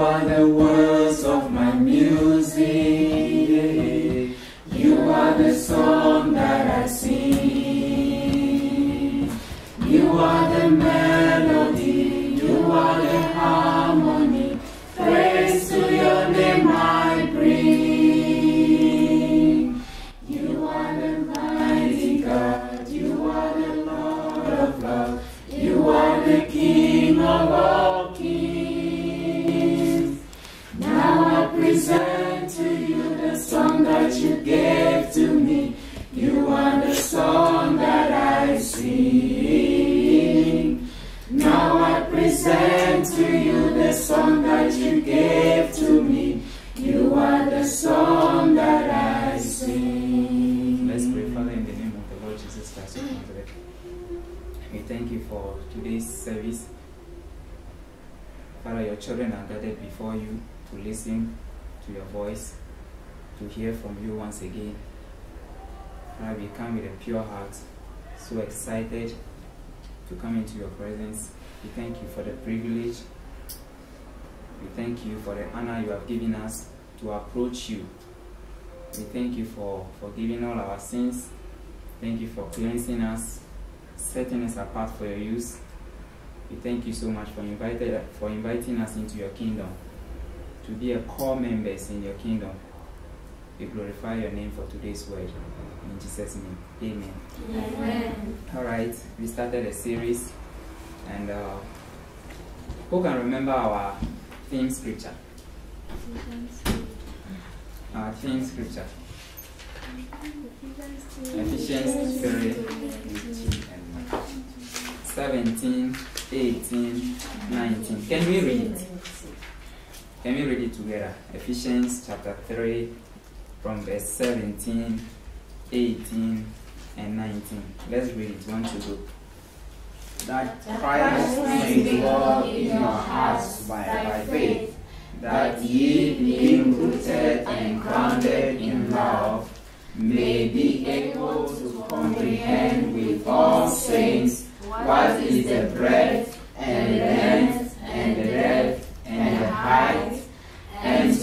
are the words voice, to hear from you once again. Father, we come with a pure heart, so excited to come into your presence. We thank you for the privilege. We thank you for the honor you have given us to approach you. We thank you for forgiving all our sins. Thank you for cleansing us, setting us apart for your use. We thank you so much for invited for inviting us into your kingdom to be a core members in your kingdom. We glorify your name for today's word. In Jesus' name, Amen. Amen. All right, we started a series, and uh, who can remember our theme scripture? Our theme scripture, Ephesians 3, 17, 18, 19. Can we read it? Can we read it together? Ephesians chapter 3, from verse 17, 18, and 19. Let's read it. One, two, go. That Christ may dwell in your hearts by, by faith, that ye, being rooted and grounded in love, may be able to comprehend with all saints what is the breadth and length and the depth and the height,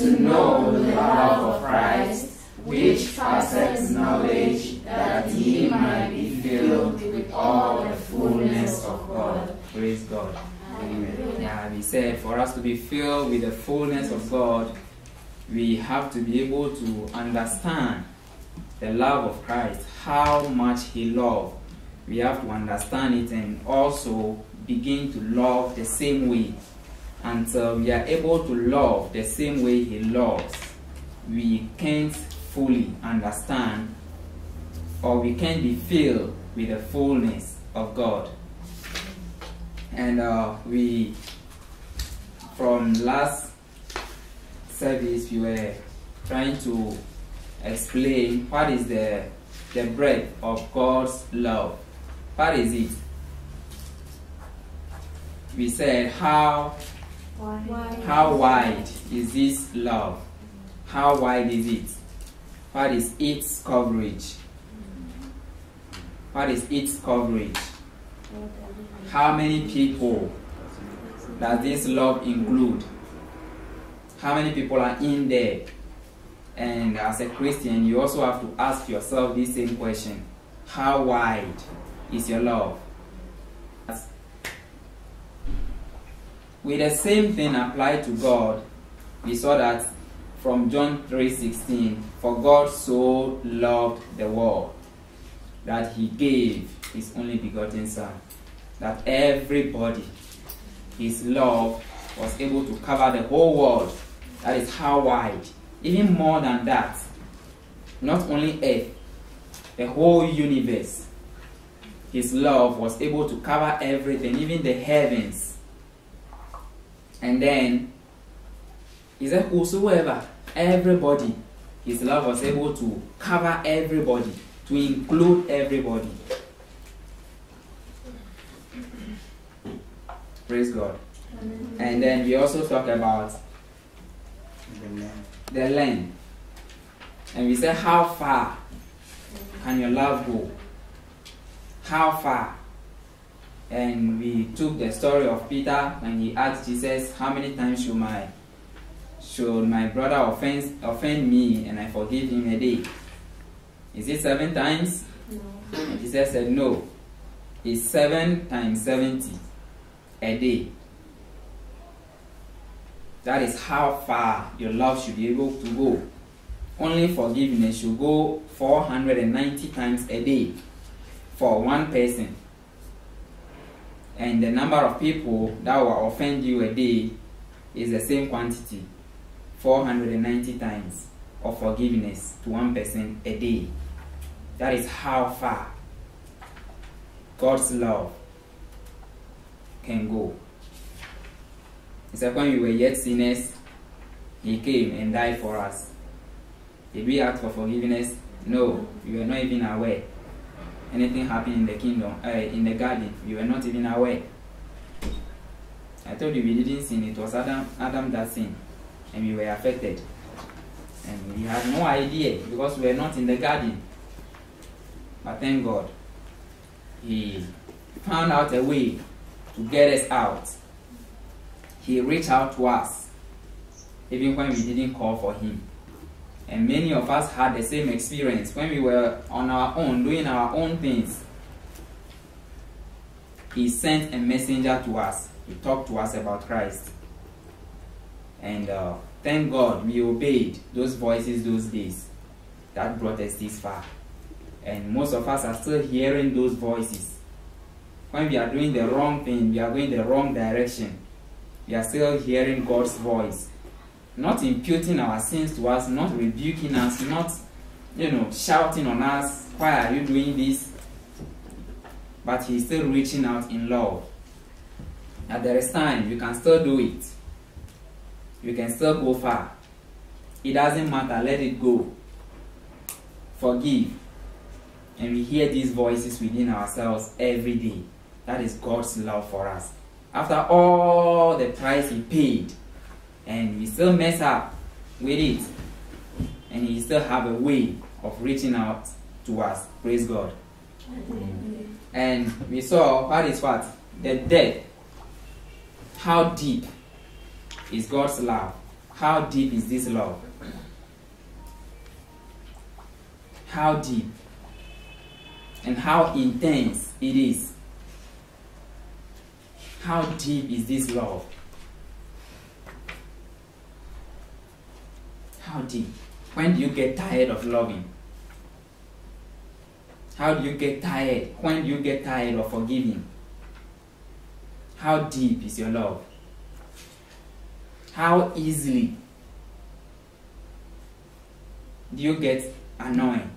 to know the love of Christ, which passeth knowledge, that ye might be filled with all the fullness of God. Praise God. Amen. We said for us to be filled with the fullness of God, we have to be able to understand the love of Christ, how much He loved. We have to understand it and also begin to love the same way until we are able to love the same way He loves. We can't fully understand or we can't be filled with the fullness of God. And uh, we, from last service, we were trying to explain what is the the breadth of God's love. What is it? We said how how wide is this love? How wide is it? What is its coverage? What is its coverage? How many people does this love include? How many people are in there? And as a Christian, you also have to ask yourself this same question How wide is your love? With the same thing applied to God, we saw that from John 3:16, for God so loved the world that he gave his only begotten son that everybody his love was able to cover the whole world. That is how wide. Even more than that not only earth the whole universe his love was able to cover everything even the heavens and then he said whosoever everybody his love was able to cover everybody to include everybody. Praise god. And then we also talk about the land. And we said how far can your love go? How far and we took the story of peter and he asked jesus how many times should my should my brother offend, offend me and I forgive him a day? Is it seven times? No. And Jesus said, No. It's seven times 70 a day. That is how far your love should be able to go. Only forgiveness should go 490 times a day for one person. And the number of people that will offend you a day is the same quantity 490 times of forgiveness to one person a day. That is how far God's love can go. He said, when we were yet sinners, He came and died for us. Did we ask for forgiveness? No, we were not even aware. Anything happened in the kingdom, uh, in the garden, we were not even aware. I told you we didn't sin, it was Adam, Adam that sinned, and we were affected. And we had no idea because we were not in the garden. But thank God, He found out a way to get us out. He reached out to us, even when we didn't call for Him. And many of us had the same experience when we were on our own, doing our own things. He sent a messenger to us to talk to us about Christ. And uh, thank God we obeyed those voices those days. That brought us this far. And most of us are still hearing those voices. When we are doing the wrong thing, we are going the wrong direction. We are still hearing God's voice. Not imputing our sins to us, not rebuking us, not, you know, shouting on us, why are you doing this? But He's still reaching out in love. At there is time, you can still do it. You can still go far. It doesn't matter, let it go. Forgive and we hear these voices within ourselves every day. That is God's love for us. After all the price He paid, and we still mess up with it, and He still have a way of reaching out to us. Praise God. And we saw what is what? The depth. How deep is God's love? How deep is this love? How deep? and how intense it is. How deep is this love? How deep? When do you get tired of loving? How do you get tired? When do you get tired of forgiving? How deep is your love? How easily do you get annoyed?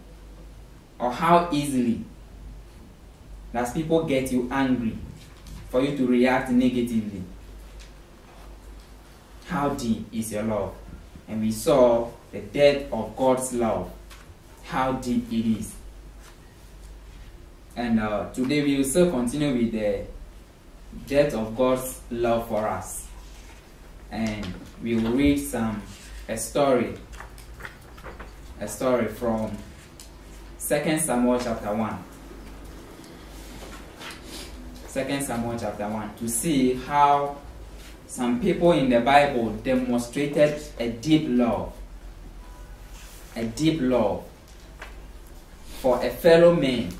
Or how easily does people get you angry for you to react negatively? How deep is your love? And we saw the depth of God's love, how deep it is. And uh, today we will still continue with the depth of God's love for us. And we will read some a story, a story from 2 Samuel chapter 1. 2 Samuel chapter 1 to see how some people in the Bible demonstrated a deep love. A deep love for a fellow man.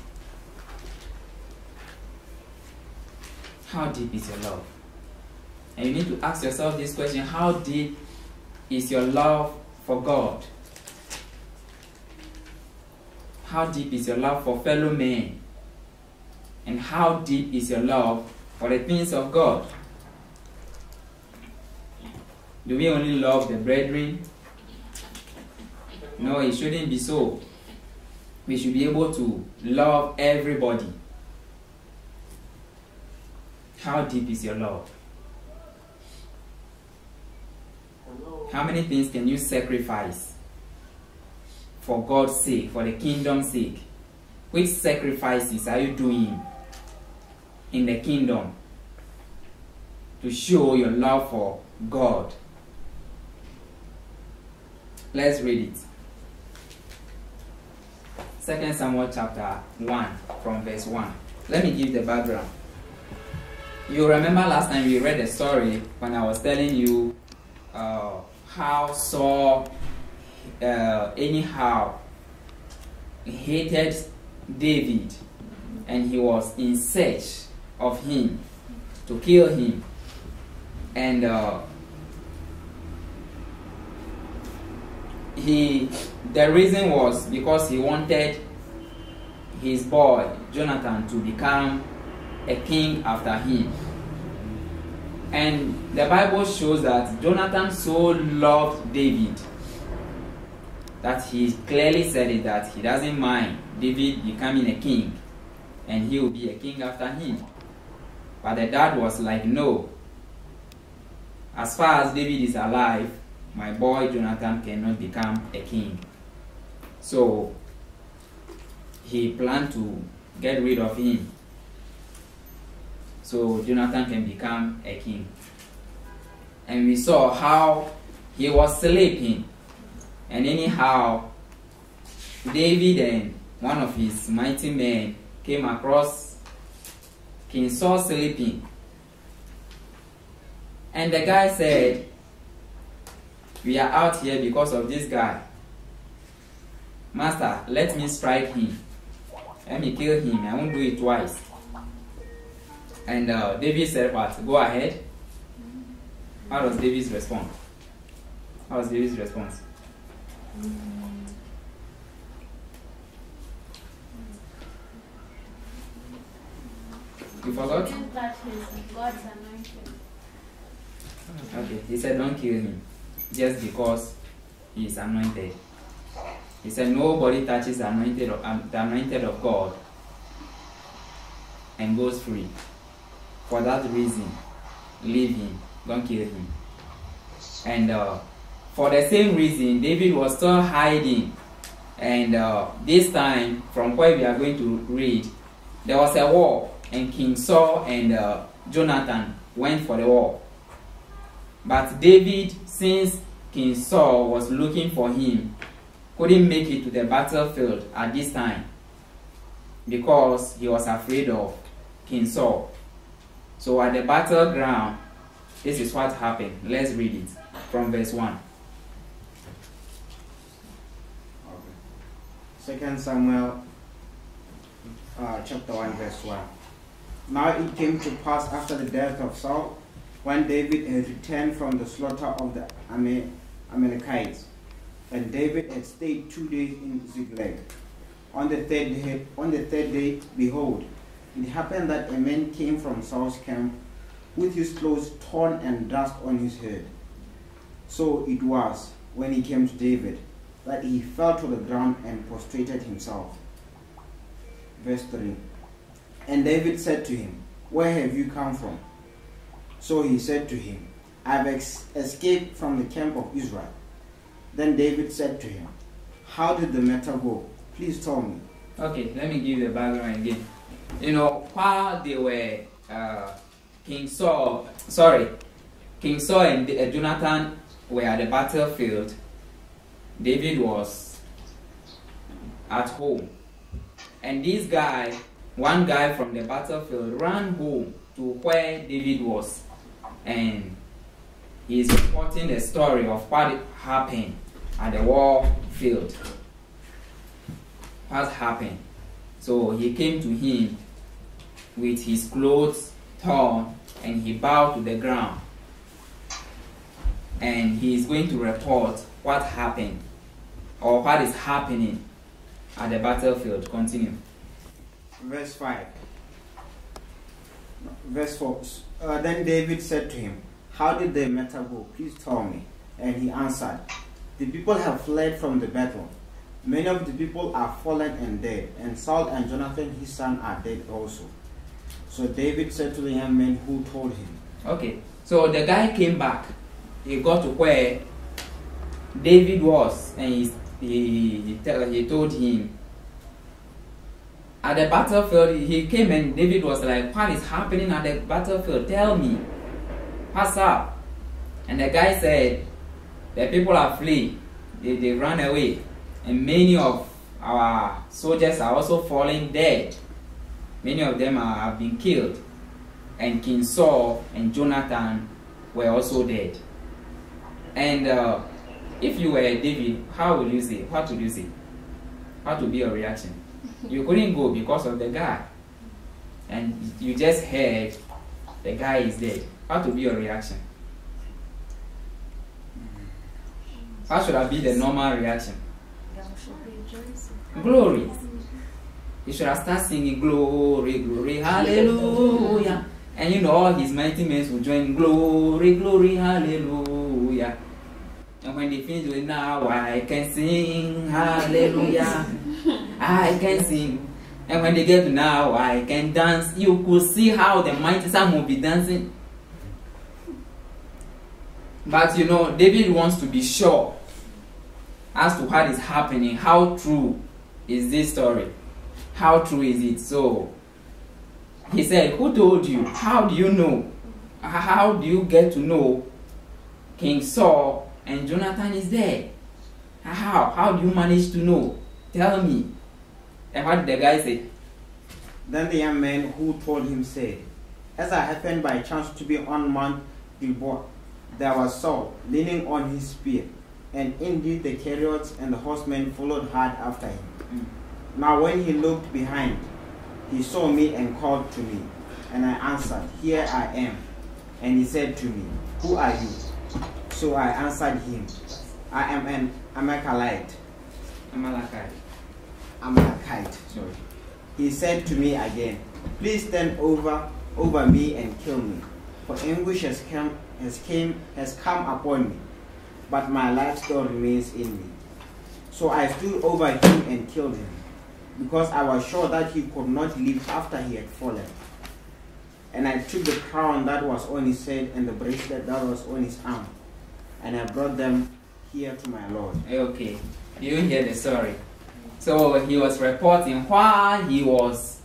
How deep is your love? And you need to ask yourself this question How deep is your love for God? How deep is your love for fellow men? And how deep is your love for the things of God? Do we only love the brethren? No, it shouldn't be so. We should be able to love everybody. How deep is your love? How many things can you sacrifice for God's sake, for the kingdom's sake? Which sacrifices are you doing in the kingdom to show your love for God? Let's read it. 2 Samuel chapter 1 from verse 1. Let me give the background. You remember last time we read a story when I was telling you uh, how Saul, uh, anyhow, hated David and he was in search of him to kill him. And uh, he, the reason was because he wanted his boy Jonathan to become a king after him. And the Bible shows that Jonathan so loved David that he clearly said it that he doesn't mind David becoming a king and he will be a king after him. But the dad was like, no. As far as David is alive, my boy Jonathan cannot become a king. So he planned to get rid of him so Jonathan can become a king. And we saw how he was sleeping, and anyhow, David and one of his mighty men came across King Saul sleeping. And the guy said, We are out here because of this guy. Master, let me strike him. Let me kill him. I won't do it twice. And uh, David said, What? Go ahead. How does David's respond? How was David's response? You forgot? Okay, he said, Don't kill him just because he is anointed. He said, Nobody touches the anointed of, um, the anointed of God and goes free. For that reason, leave him, don't kill him. And uh, for the same reason, David was still hiding. And uh, this time, from where we are going to read, there was a war, and King Saul and uh, Jonathan went for the war. But David, since King Saul was looking for him, couldn't make it to the battlefield at this time because he was afraid of King Saul. So at the battleground, this is what happened. Let's read it from verse 1. Second Samuel uh, chapter 1 verse 1. Now it came to pass after the death of Saul, when David had returned from the slaughter of the Amalekites, and David had stayed two days in Ziklag. On the third day, on the third day, behold, it happened that a man came from Saul's camp with his clothes torn and dust on his head. So it was, when he came to David, that he fell to the ground and prostrated himself. Verse 3 And David said to him, Where have you come from? So he said to him, I have ex- escaped from the camp of Israel. Then David said to him, How did the matter go? Please tell me. Okay, let me give the background again. You know, while they were uh, King Saul, sorry, King Saul and uh, Jonathan were at the battlefield, David was at home. And this guy, one guy from the battlefield, ran home to where David was. And he is reporting the story of what happened at the war field. What happened? So he came to him with his clothes torn and he bowed to the ground. And he is going to report what happened or what is happening at the battlefield. Continue. Verse 5. Verse 4. Uh, then David said to him, How did the matter go? Please tell me. And he answered, The people have fled from the battle. Many of the people are fallen and dead, and Saul and Jonathan his son are dead also. So David said to the young man who told him, Okay, so the guy came back. He got to where David was, and he, he, he, told him, at the battlefield, he came and David was like, What is happening at the battlefield? Tell me. What's up? And the guy said, The people are fleeing. They, they ran away. And many of our soldiers are also falling dead. Many of them are, have been killed. And King Saul and Jonathan were also dead. And uh, if you were David, how would you say? What would you say? What would be your reaction? You couldn't go because of the guy. And you just heard the guy is dead. What would be your reaction? What should have been the normal reaction? Glory. You should have started singing glory, glory, hallelujah. And you know all his mighty men will join glory, glory, hallelujah. And when they finish now I can sing hallelujah. Ah, I can sing. And when they get to now I can dance, you could see how the mighty son will be dancing. But you know, David wants to be sure as to what is happening. How true is this story? How true is it? So he said, Who told you? How do you know? How do you get to know King Saul and Jonathan is there? How? How do you manage to know? Tell me. And what did the guy say? Then the young man who told him said, As I happened by chance to be on Mount Gilboa, there was Saul leaning on his spear, and indeed the chariots and the horsemen followed hard after him. Mm. Now when he looked behind, he saw me and called to me, and I answered, Here I am. And he said to me, Who are you? So I answered him, I am an Amalekite. Amalekite. Amalekite. Sorry. He said to me again, Please stand over over me and kill me, for anguish has come has came has come upon me, but my life still remains in me. So I stood over him and killed him, because I was sure that he could not live after he had fallen. And I took the crown that was on his head and the bracelet that was on his arm, and I brought them here to my Lord. Okay. You hear the story. So he was reporting while he was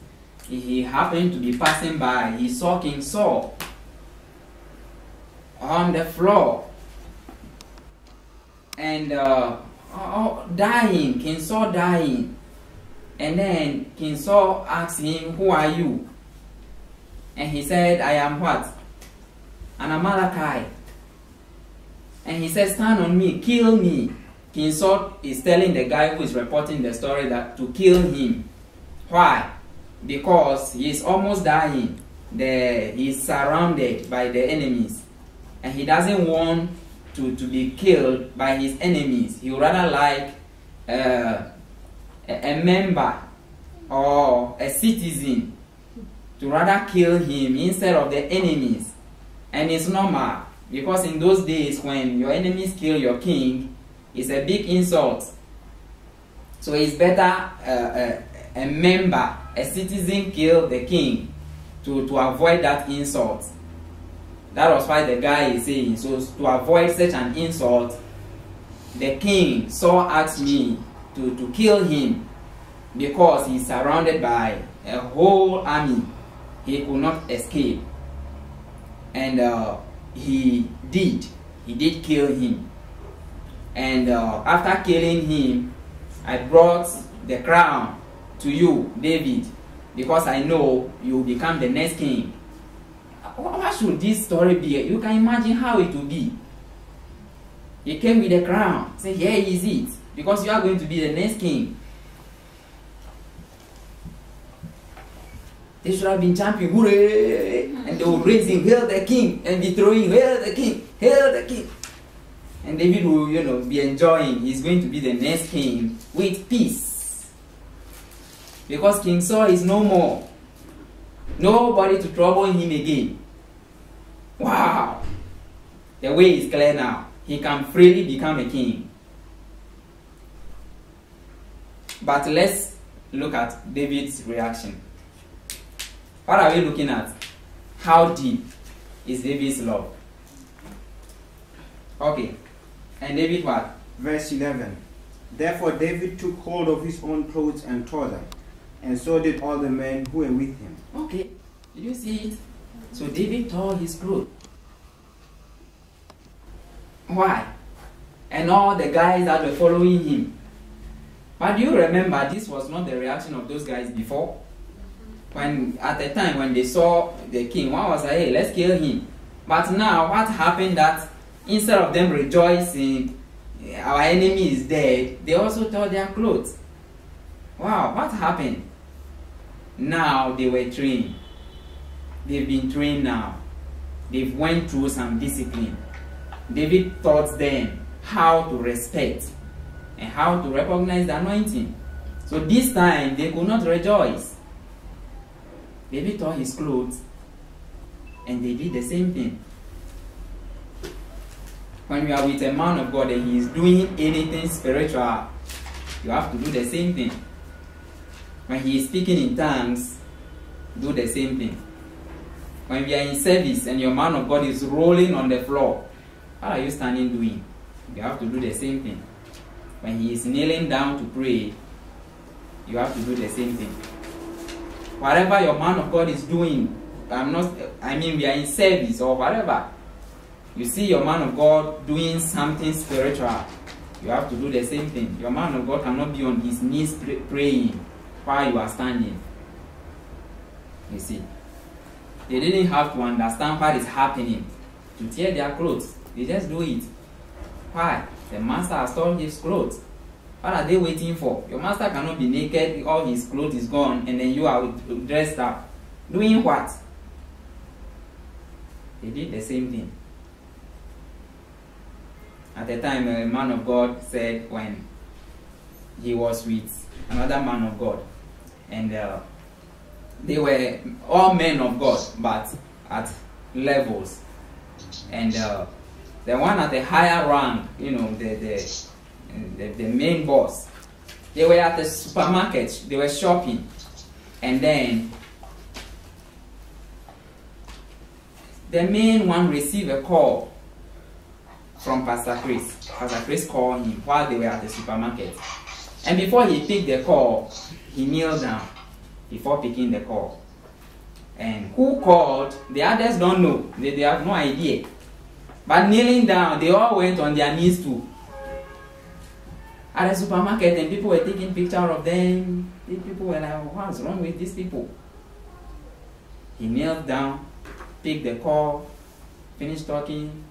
he- happened to be passing by, he saw King Saul on the floor and uh, oh, dying, King Saul dying. And then King Saul asked him, Who are you? And he said, I am what? An Amalekite. And he said, Stand on me, kill me. King Saul is telling the guy who is reporting the story that to kill him. Why? Because he is almost dying. The, he is surrounded by the enemies. And he doesn't want to, to be killed by his enemies. He would rather like uh, a, a member or a citizen to rather kill him instead of the enemies. And it's normal because in those days when your enemies kill your king, it's a big insult. So it's better uh, a, a member, a citizen kill the king to, to avoid that insult. That was why the guy is saying, so to avoid such an insult, the king Saul asked me to, to kill him because he's surrounded by a whole army. He could not escape. And uh, he did. He did kill him. And uh, after killing him, I brought the crown to you, David, because I know you will become the next king. Wh- What should this story be? You can imagine how it will be. He came with the crown. Say, here is it. Because you are going to be the next king. They should have been chanting, hooray! And they would raise him, hail the king! And be throwing, hail the king! Hail the king! And David will, you know, be enjoying. He's going to be the next king with peace. Because King Saul is no more. Nobody to trouble him again. Wow! The way is clear now. He can freely become a king. But let's look at David's reaction. What are we looking at? How deep is David's love? Okay. And David what? Verse 11 Therefore David took hold of his own clothes and tore them, and so did all the men who were with him. Okay. Did you see it? So David tore his clothes. Why? And all the guys that were following him. But do you remember this was not the reaction of those guys before? When at the time when they saw the king, one was like, hey, let's kill him. But now what happened that instead of them rejoicing, eh, our enemy is dead, they also tore their clothes. Wow, what happened? Now they were trained. They've been trained now. They've went through some discipline. David taught them how to respect and how to recognize the anointing. So this time they could not rejoice. David tore his clothes and they did the same thing. When you are with a man of God and he is doing anything spiritual, you have to do the same thing. When he is speaking in tongues, do the same thing. When we are in service and your man of God is rolling on the floor, what are you standing doing? You have to do the same thing. When he is kneeling down to pray, you have to do the same thing. Whatever your man of God is doing, I'm not I mean we are in service or whatever. You see your man of God doing something spiritual, you have to do the same thing. Your man of God cannot be on his knees praying while you are standing. You see. They didn't have to understand what is happening to tear their clothes. They just do it. Why? The master has torn his clothes. What are they waiting for? Your master cannot be naked, all his clothes is gone, and then you are dressed up. Doing what? They did the same thing. At the time, a man of God said when he was with another man of God, and uh, they were all men of God, but at levels. And uh, the one at the higher rank, you know, the, the, the, the main boss, they were at the supermarket, they were shopping. And then the main one received a call from Pastor Chris. Pastor Chris called him while they were at the supermarket. And before he picked the call, he kneeled down before picking the call. And who called, the others don't know. They, they have no idea. But kneeling down, they all went on their knees too. At the supermarket, and people were taking pictures of them. The people were like, what's wrong with these people? He knelt down, picked the call, finished talking,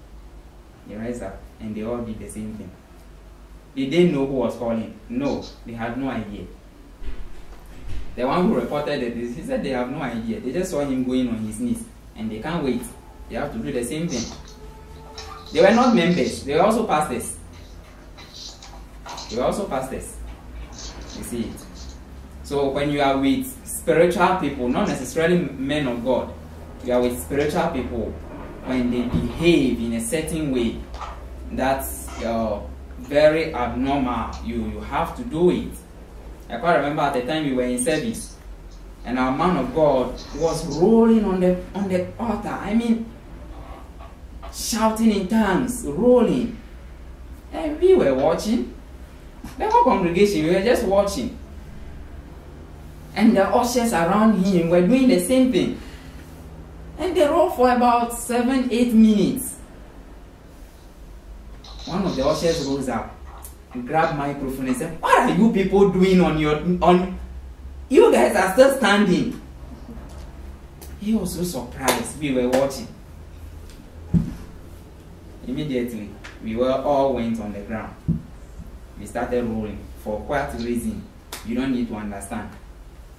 he raised up, and they all did the same thing. They didn't know who was calling. No, they had no idea. The one who reported it, he said they have no idea. They just saw him going on his knees and they can't wait. They have to do the same thing. They were not members, they were also pastors. They were also pastors. You see it. So when you are with spiritual people, not necessarily men of God, you are with spiritual people, when they behave in a certain way that's uh, very abnormal, you, you have to do it. I quite remember at the time we were in service, and our man of God was rolling on the on the altar. I mean, shouting in tongues, rolling, and we were watching. The whole congregation, we were just watching, and the ushers around him were doing the same thing, and they rolled for about seven, eight minutes. One of the ushers rose up grab microphone and say, What are you people doing on your on you guys are still standing? He was so surprised. We were watching. Immediately, we were all went on the ground. We started rolling for quite a reason. You don't need to understand.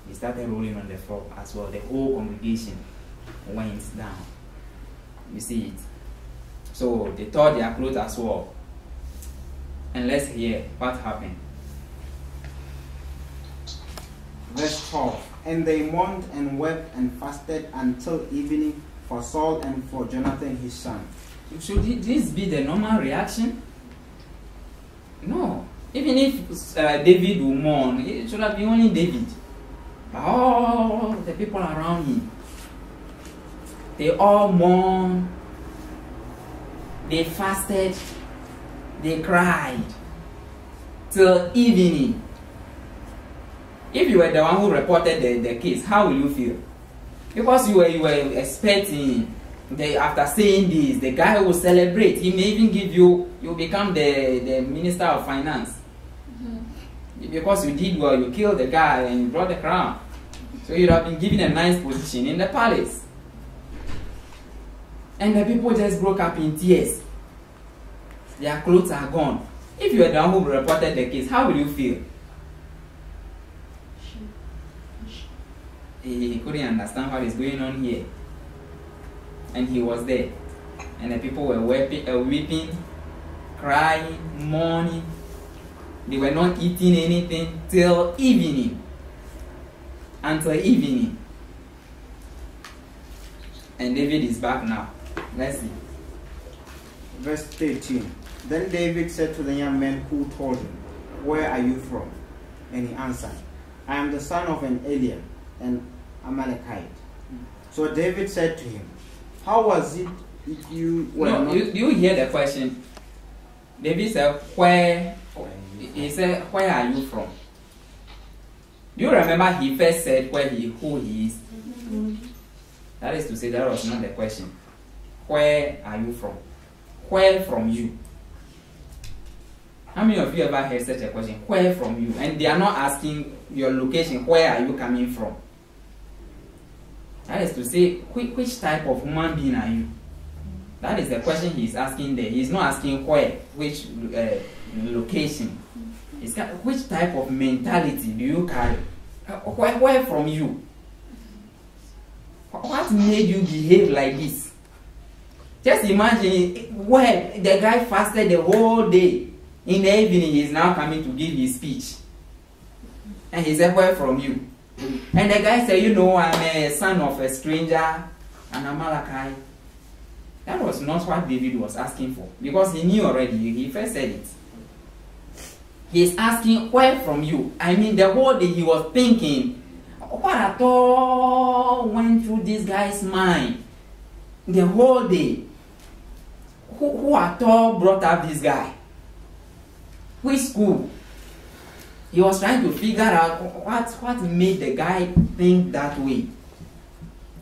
We started rolling on the floor as well. The whole congregation went down. You see it. So they tore their clothes as well and let's hear what happened. Verse 12 And they mourned and wept and fasted until evening for Saul and for Jonathan his son. Should this be the normal reaction? No. Even if uh, David will mourn, it should have been only David. But all the people around him, they all mourned, they fasted, they cried till evening. If you were the one who reported the, the case, how will you feel? Because you were you were expecting the, after saying this, the guy will celebrate. He may even give you you become the, the minister of finance. Mm-hmm. Because you did well, you killed the guy and you brought the crown. So you'd have been given a nice position in the palace. And the people just broke up in tears. Their clothes are gone. If you were the one who reported the case, how will you feel? He, he couldn't understand what is going on here. And he was there. And the people were weeping, uh, weeping crying, mourning. They were not eating anything till evening. Until evening. And David is back now. Let's see. Verse 13. Then David said to the young man who told him, Where are you from? And he answered, I am the son of an alien, an Amalekite. So David said to him, How was it if you were No, not you, you hear the question. David said, Where? He said, Where are you from? Do you remember he first said where he who he is? Mm-hmm. That is to say, that was not the question. Where are you from? Where from you? How many of you ever heard such a question? Where from you? And they are not asking your location, where are you coming from? That is to say, which, type of human being are you? That is the question he is asking there. He is not asking where, which uh, location. It's which type of mentality do you carry? Uh, Where, where from you? What made you behave like this? Just imagine where the guy fasted the whole day. In the evening, he is now coming to give his speech. And he said, Where from you? And the guy said, You know, I'm a son of a stranger, an Amalekite. That was not what David was asking for because he knew already. He first said it. He's asking, Where from you? I mean, the whole day he was thinking, What at all went through this guy's mind? The whole day. Who, who at all brought up this guy? Which school? He was trying to figure out what, what made the guy think that way.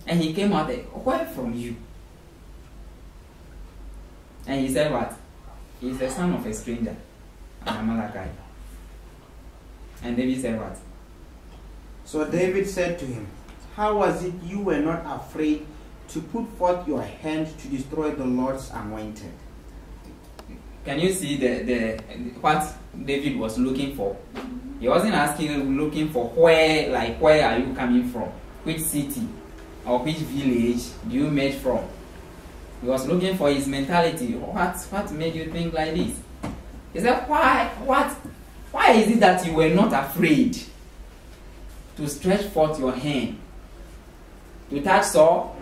And he came out eh, there, Where from you? And he said what? He's the son of a stranger, an Amalekite. And David said what? So David said to him, How was it you were not afraid to put forth your hand to destroy the Lord's anointed? Can you see the, the what David was looking for? He wasn't asking looking for where like where are you coming from? Which city or which village do you met from? He was looking for his mentality. What what made you think like this? He said, Why what why is it that you were not afraid to stretch forth your hand to touch Saul?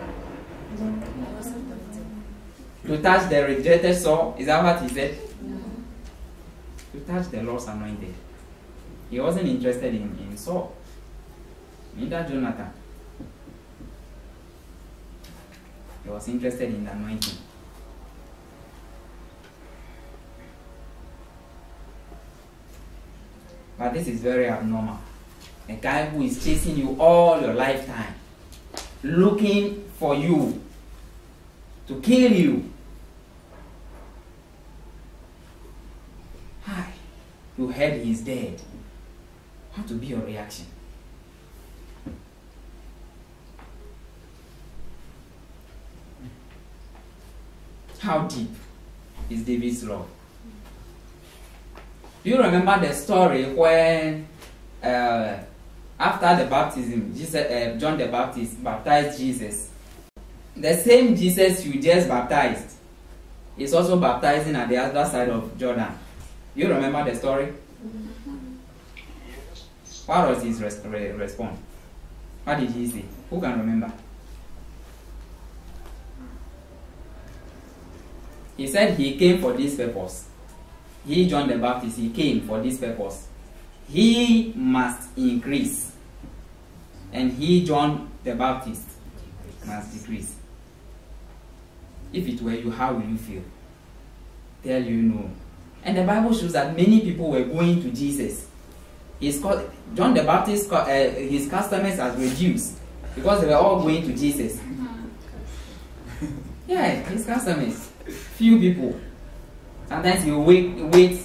To touch the rejected Saul, is that what he said? To touch the Lord's anointed. He wasn't interested in, in Saul. Neither Jonathan. He was interested in the anointing. But this is very abnormal. A guy who is chasing you all your lifetime, looking for you to kill you. Hi, you heard he's dead. What to be your reaction? How deep is David's love? Do you remember the story when, uh, after the baptism, Jesus, uh, John the Baptist baptized Jesus? The same Jesus you just baptized is also baptizing at the other side of Jordan. You remember the story? What was his res- re- response? What did he say? Who can remember? He said he came for this purpose. He, John the Baptist, he came for this purpose. He must increase. And he, John the Baptist, must decrease. If it were you, how will you feel? Tell you no. And the Bible shows that many people were going to Jesus. He's called, John the Baptist, uh, his customers has reduced because they were all going to Jesus. Yeah, his customers. Few people. Sometimes he will wait, wait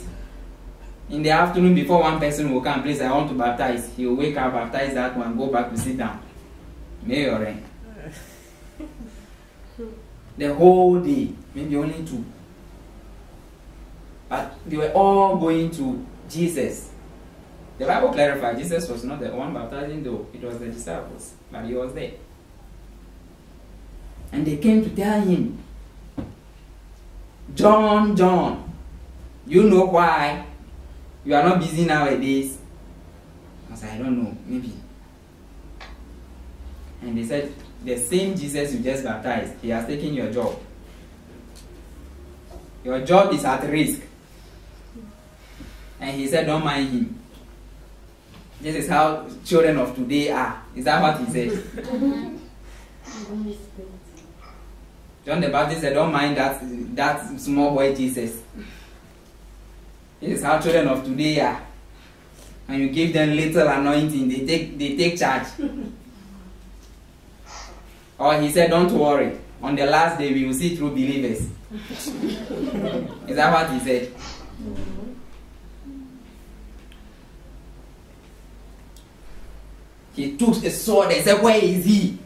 in the afternoon before one person will come, please, I want to baptize. He will wake up, baptize that one, go back to sit down. May Mayor, the whole day, maybe only two. But they were all going to Jesus. The Bible clarifies Jesus was not the one baptizing, though it was the disciples, but he was there. And they came to tell him, John, John, you know why you are not busy nowadays? I I don't know, maybe. And they said, the same Jesus you just baptized, he has taken your job. Your job is at risk. And he said, Don't mind him. This is how children of today are. Is that what he said? John the Baptist said, Don't mind that, that small boy Jesus. This is how children of today are. And you give them little anointing, they take they take charge. Or he said, Don't worry. On the last day we will see true believers. is that what he said? He took a sword and said, Where is he?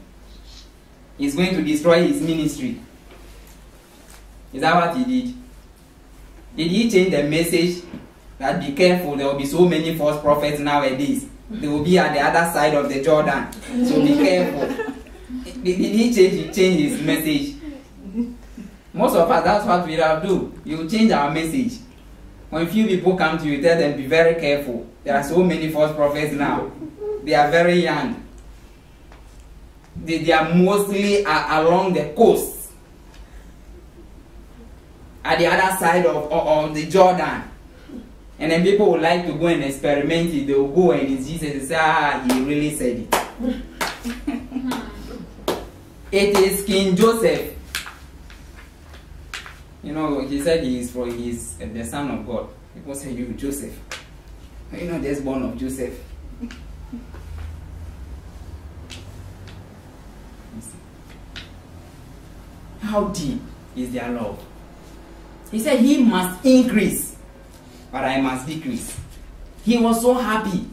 He's going to destroy his ministry. Is that what he did? Did he change the message that be careful, there will be so many false prophets nowadays? They will be at the other side of the Jordan. So be careful. Did, he change, change his message? Most of us, that's what we have do. You change our message. When few people come to you, tell them, be very careful. There are so many false prophets now. They are very young. They, they are mostly uh, along the coast. At the other side of, of, of, the Jordan. And then people would like to go and experiment it. They will go and Jesus say, ah, he really said it. it is King Joseph. You know, he said he is for he is the son of God. People say you Joseph. You know, just born of Joseph. How deep is their love? He said he must increase, but I must decrease. He was so happy.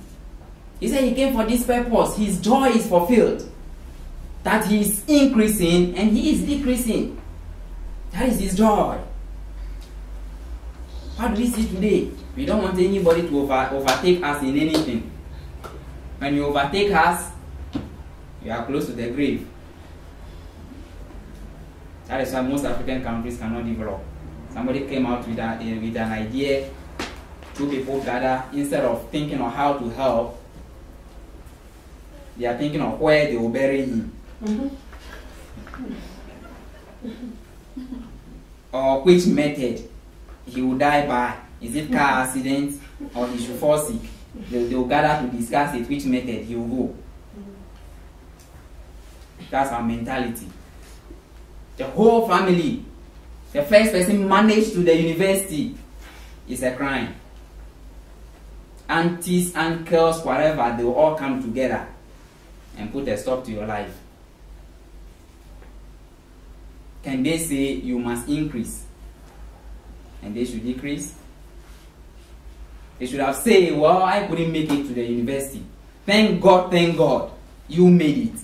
He said he came for this purpose. His joy is fulfilled. That he is increasing and he is decreasing. That is his joy. What do we see today? We don't want anybody to over, overtake us in anything. When you overtake us, you are close to the grave. That is why most African countries cannot develop. Somebody came out with, a, with an idea, two people gather, instead of thinking of how to help, they are thinking of where they will bury him. Mm-hmm. or which method he will die by. Is it car accident or he should fall sick? They, they will gather to discuss it, which method he will go. That's our mentality. The whole family, the first person managed to the university is a crime. Aunties, uncles, whatever, they will all come together and put a stop to your life. Can they say you must increase and they should decrease? They should have said, Well, I couldn't make it to the university. Thank God, thank God, you made it.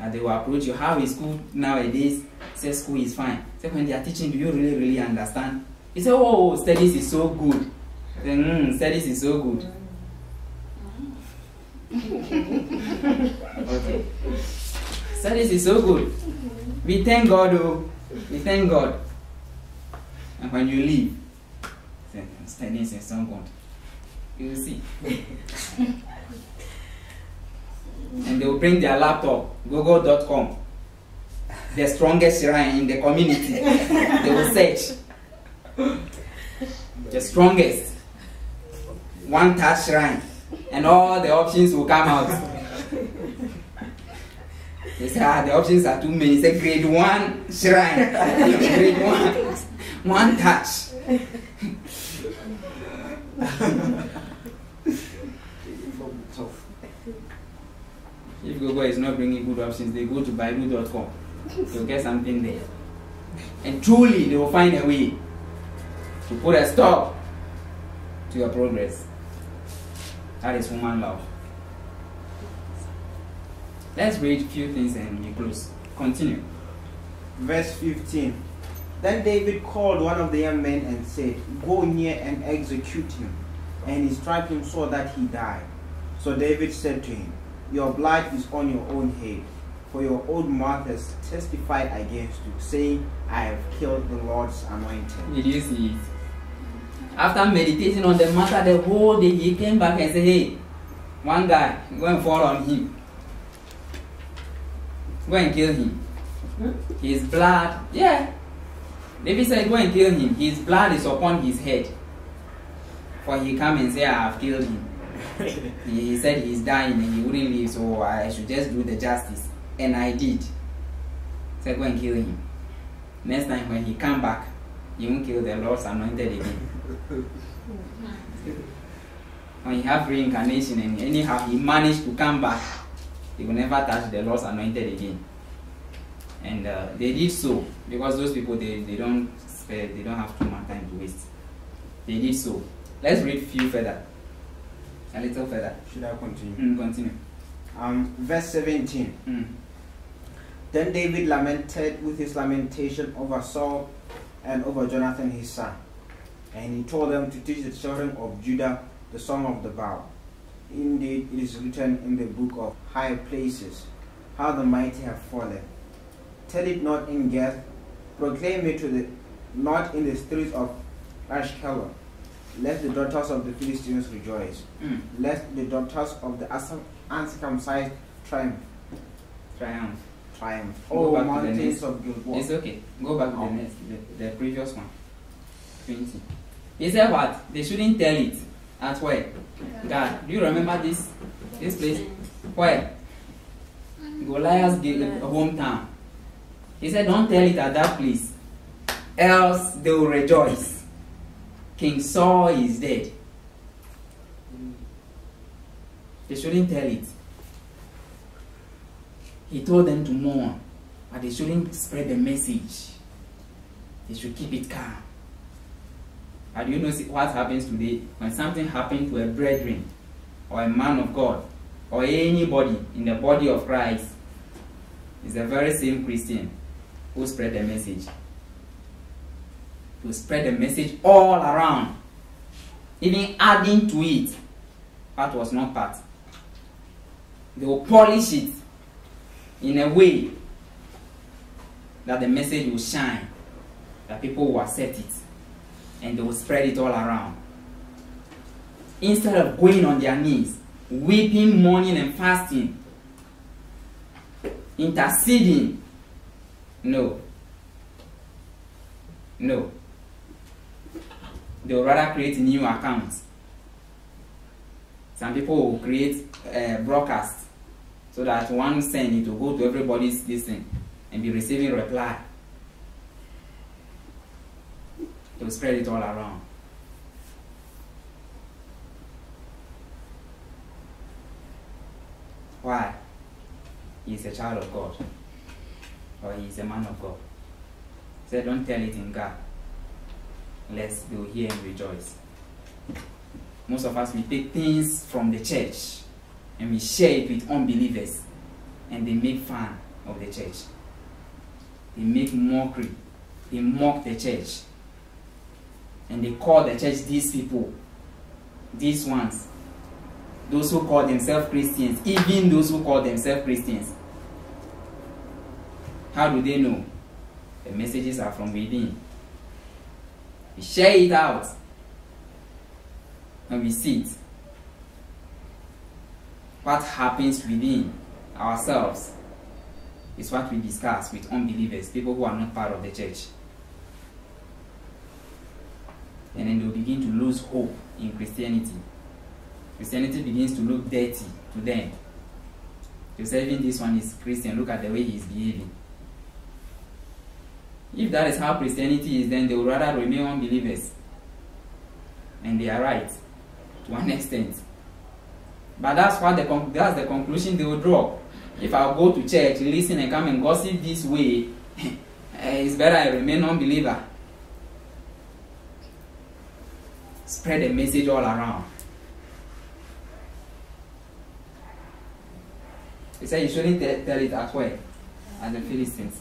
And they will approach you. How is school nowadays? Say school is fine. Say when they are teaching, do you really, really understand? You say, Oh, studies is so good. Then, mm, studies is so good. okay. Studies is so good. We thank God, oh. We thank God. And when you leave, is so good. You will see. and they will bring their laptop, google.com, the strongest shrine in the community. they will search. The strongest. One touch shrine. And all the options will come out. They say, ah, the options are too many. Say grade one shrine. grade one. One touch. if Google is not bringing good options, they go to Baidu.com. They'll get something there. And truly, they will find a way to put a stop to your progress. That is human love. Let's read a few things and we close. Continue. Verse 15. Then David called one of the young men and said, Go near and execute him. And he struck him so that he died. So David said to him, Your blood is on your own head, for your own mouth has testified against you, saying, I have killed the Lord's anointed. Did you see it? After meditating on the matter the whole day, he came back and said, Hey, one guy, go and fall on him. Go and kill him. Hmm? His blood, yeah. David said, Go and kill him. His blood is upon his head. For he come and say, I have killed him. he, said he's dying and he wouldn't live, so I should just do the justice. And I did. Said, Go and kill him. Next time when he come back, he won't kill the Lord's anointed again. when he have reincarnation and anyhow he managed to come back, he will never touch the Lord's anointed again. And uh, they did so because those people they, they don't spare, they don't have too much time to waste. They did so. Let's read a few further. A little further. Should I continue? Mm, continue. Um, verse 17. Mm. Then David lamented with his lamentation over Saul and over Jonathan his son. And he told them to teach the children of Judah the song of the bow. Indeed, it is written in the book of high places, how the mighty have fallen. Tell it not in Gath, proclaim it to the not in the streets of Ashkelon. Let the daughters of the Philistines rejoice. Mm. Let the daughters of the uncircum- uncircumcised triumph. Triumph. Triumph. Go Oh, mountains of Gilboa. It's okay. Go back to Oh. the next, the, the previous one. 20. He said what? They shouldn't tell it. At where? Gath. Do you remember this? This place? Where? Goliath's hometown. He said, Don't tell it at that place, else they will rejoice. King Saul is dead. They shouldn't tell it. He told them to mourn, but they shouldn't spread the message. They should keep it calm. And you know what happens today when something happens to a brethren or a man of God or anybody in the body of Christ? Is the very same Christian who spread the message. To spread the message all around, even adding to it that was not part. They will polish it in a way that the message will shine, that people will accept it, and they will spread it all around. Instead of going on their knees, weeping, mourning, and fasting, interceding, no. No. They will rather create new accounts. Some people will create uh, broadcasts so that one send it will go to everybody's listening and be receiving reply. Will spread it all around. Why? He is a child of God. Or he is a man of Gath. So don't tell it in God. Lest they will hear and rejoice. Most of us, we take things from the church and we share it with unbelievers. And they make fun of the church. They make mockery. They mock the church. And they call the church these people. These ones. Those who call themselves Christians. Even those who call themselves Christians. How do they know? The messages are from within. We share it out. And we see it. What happens within ourselves is what we discuss with unbelievers, people who are not part of the church. And then they'll begin to lose hope in Christianity. Christianity begins to look dirty to them. They say, even this one is Christian, look at the way he's behaving. If that is how Christianity is, then they would rather remain unbelievers. And they are right to an extent. But that's what the that's the conclusion they will draw. If I go to church, listen and come and gossip this way, eh, it's better I remain unbeliever. Spread the message all around. He said you shouldn't tell it at where? At the Philistines.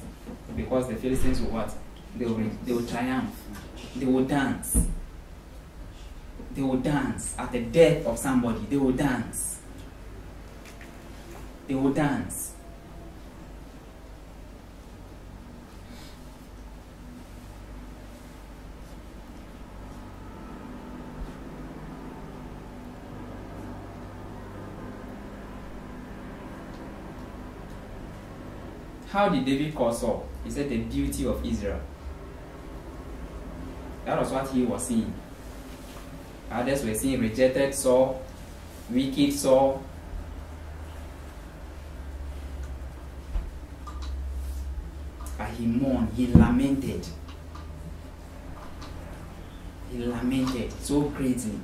Because the Philistines will what? they will, they will triumph. They will dance. They will dance at the death of somebody. They will dance. They will dance. How did David call Saul? He said the beauty of Israel. That was what he was seeing. Others were seeing rejected Saul, wicked Saul. But he mourned, he lamented. He lamented so greatly.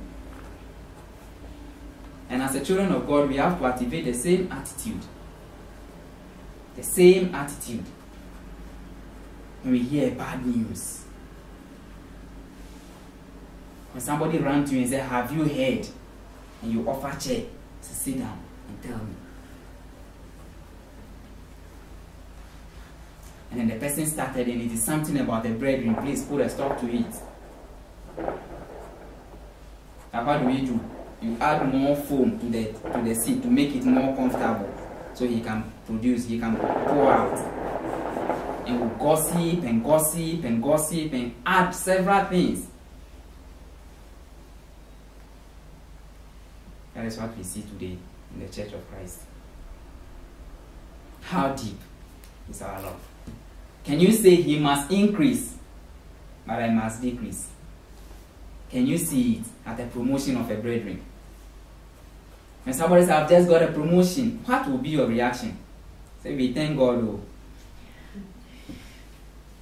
And as the children of God, we have to activate the same attitude. The same attitude when we hear bad news. When somebody runs to you and says, Have you heard? And you offer chair to sit down and tell me. And then the person started, and it is something about the brethren. Please put a stop to it. Now, what do we do? You add more foam to the to the seat to make it more comfortable, so he can produce, he can pour out. And we gossip and gossip and gossip and add several things. That is what we see today in the Church of Christ. How deep is our love? Can you say he must increase, but I must decrease? Can you see it at the promotion of a brethren? When somebody says, I've just got a promotion, what will be your reaction? Say, we thank God. Oh.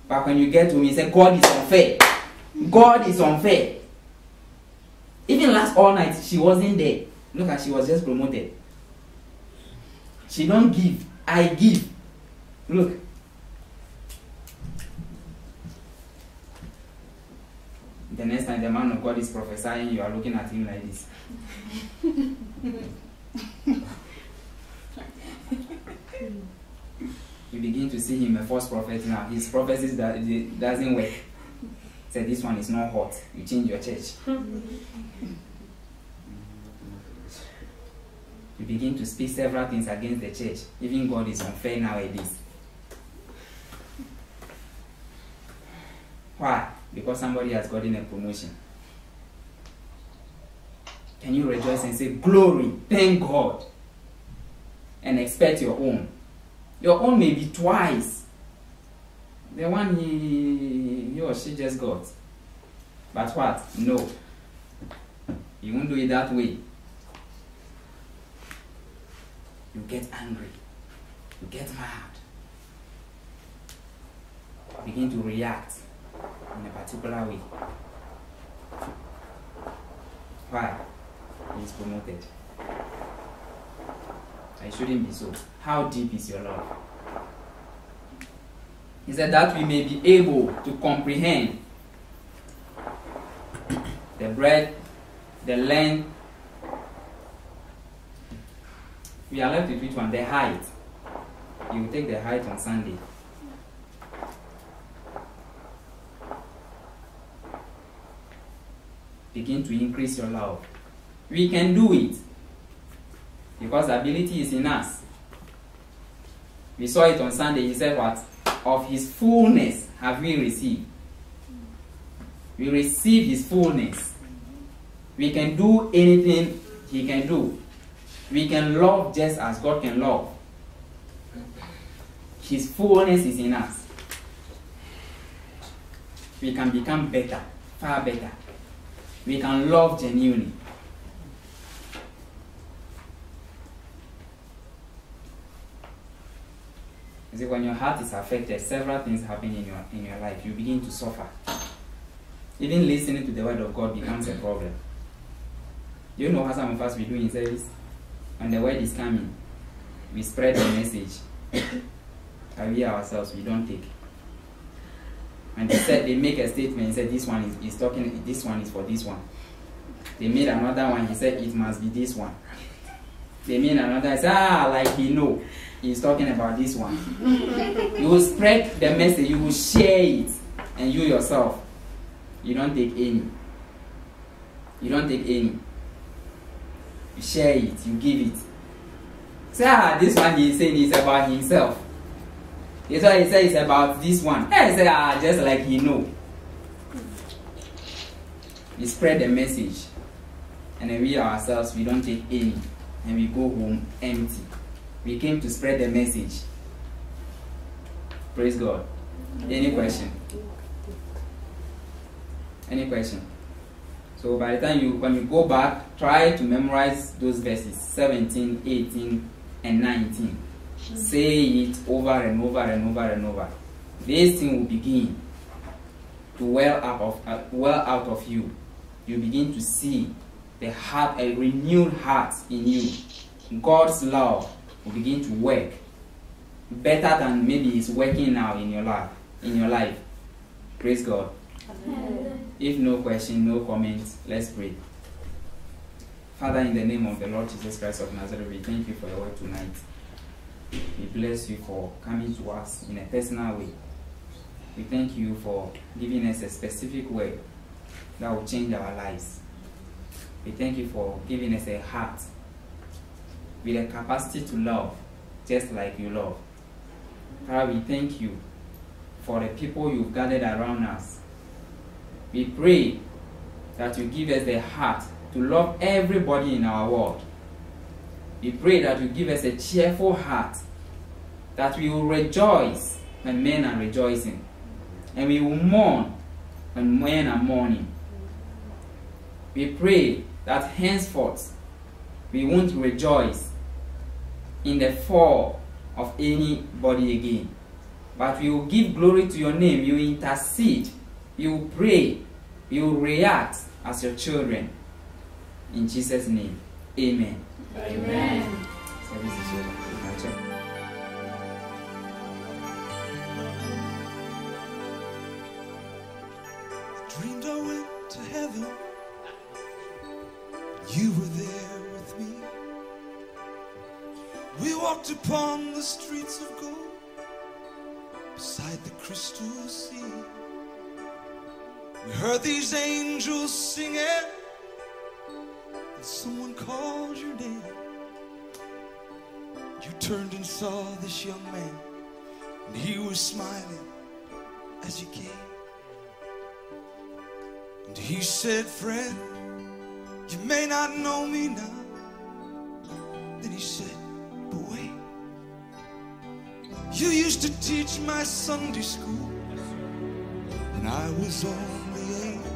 But when you get to me, say, God is unfair. God is unfair. Even last all night, she wasn't there. Look at she was just promoted. She don't give. I give. Look. The next time the man of God is prophesying, you are looking at him like this. you begin to see him a false prophet now. His prophecies that it doesn't work. Say this one is not hot. You change your church. you begin to speak several things against the church. Even God is unfair nowadays. Why? Because somebody has gotten a promotion. Can you rejoice and say, Glory, thank God, and expect your own? Your own may be twice the one he, he or she just got. But what? No. You won't do it that way. You get angry. You get mad. Begin to react in a particular way. Why? He is promoted. It shouldn't be so. How deep is your love? He said that we may be able to comprehend the breadth, the length. We are left with which one? The height. You will take the height on Sunday. Begin to increase your love. We can do it because ability is in us. We saw it on Sunday. He said, What? Of his fullness have we received. We receive his fullness. We can do anything he can do. We can love just as God can love. His fullness is in us. We can become better, far better. We can love genuinely. You see, when your heart is affected, several things happen in your in your life. You begin to suffer. Even listening to the word of God becomes a problem. You know how some of us we do in service? When the word is coming, we spread the message. and we ourselves we don't take. And they said they make a statement, he said this one is, talking this one is for this one. They made another one, he said it must be this one. They made another, said, ah, like he know. He's talking about this one. you will spread the message, you will share it, and you yourself, you don't take any. You don't take any. You share it, you give it. Say, ah, this one he's saying is about himself. That's why he says it's about this one. Hey, say, ah, just like he know. We spread the message. And then we ourselves, we don't take any. And we go home empty. We came to spread the message. Praise God. Any question? Any question? So by the time you, when you go back, try to memorize those verses 17, 18, and 19. Say it over and over and over and over. This thing will begin to well up of uh, well out of you. You begin to see the heart, a renewed heart in you. God's love will begin to work better than maybe it's working now in your life. In your life, praise God. If no question, no comment, let's pray. Father, in the name of the Lord Jesus Christ of Nazareth, we thank you for your word tonight. We bless you for coming to us in a personal way. We thank you for giving us a specific way that will change our lives. We thank you for giving us a heart with a capacity to love, just like you love. Father, we thank you for the people you've gathered around us. We pray that you give us the heart to love everybody in our world. We pray that you give us a cheerful heart, that we will rejoice when men are rejoicing, and we will mourn when men are mourning. We pray that henceforth we won't rejoice in the fall of anybody again, but we will give glory to your name. You intercede, you pray, you react as your children. In Jesus' name, amen. Amen. Service walked upon the streets of gold beside the crystal sea. We heard these angels singing, and someone called your name. You turned and saw this young man, and he was smiling as you came. And he said, Friend, you may not know me now. Then he said, Wait. You used to teach my Sunday school when I was only eight.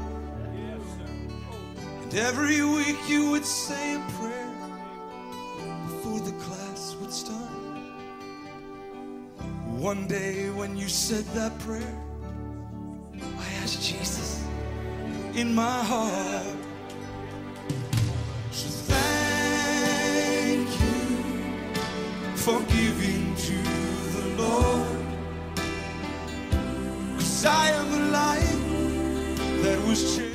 And every week you would say a prayer before the class would start. One day when you said that prayer, I asked Jesus in my heart. for giving to the Lord. Cause I am the light that was changed.